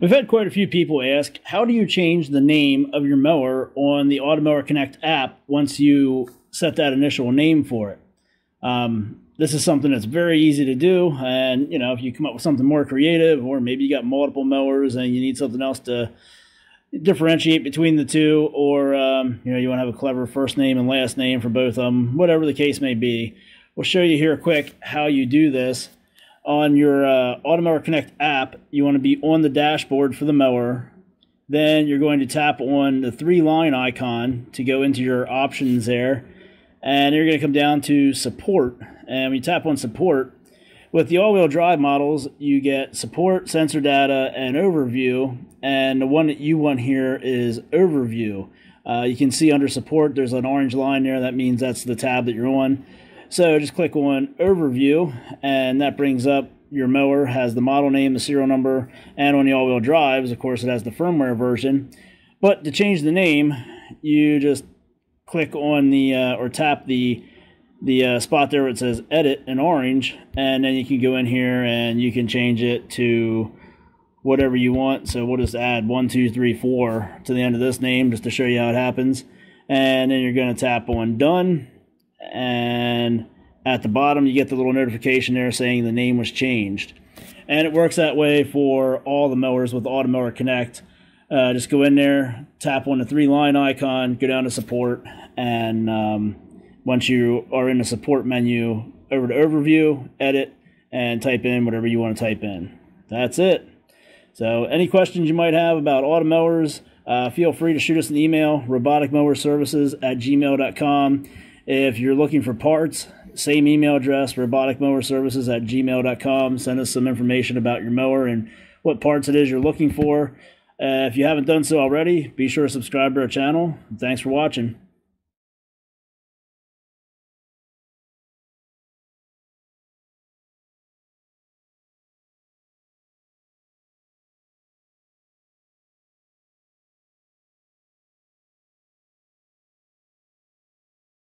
We've had quite a few people ask, how do you change the name of your mower on the Automower Connect app once you set that initial name for it? Um, this is something that's very easy to do. And, you know, if you come up with something more creative, or maybe you got multiple mowers and you need something else to differentiate between the two, or, um, you know, you want to have a clever first name and last name for both of them, whatever the case may be, we'll show you here quick how you do this on your uh, Automower Connect app, you want to be on the dashboard for the mower. Then you're going to tap on the three line icon to go into your options there. And you're going to come down to support. And when you tap on support, with the all wheel drive models, you get support, sensor data, and overview. And the one that you want here is overview. Uh, you can see under support, there's an orange line there. That means that's the tab that you're on. So just click on overview and that brings up your mower has the model name, the serial number, and on the all-wheel drives, of course, it has the firmware version. But to change the name, you just click on the uh, or tap the the uh, spot there where it says edit in orange, and then you can go in here and you can change it to whatever you want. So we'll just add one, two, three, four to the end of this name just to show you how it happens. And then you're going to tap on done and at the bottom you get the little notification there saying the name was changed. And it works that way for all the mowers with Automower Connect. Uh, just go in there, tap on the three line icon, go down to support, and um, once you are in the support menu, over to overview, edit, and type in whatever you want to type in. That's it. So, any questions you might have about automowers, uh, feel free to shoot us an email, roboticmowerservices at gmail.com. If you're looking for parts, same email address, roboticmowerservices at gmail.com. Send us some information about your mower and what parts it is you're looking for. Uh, if you haven't done so already, be sure to subscribe to our channel. Thanks for watching.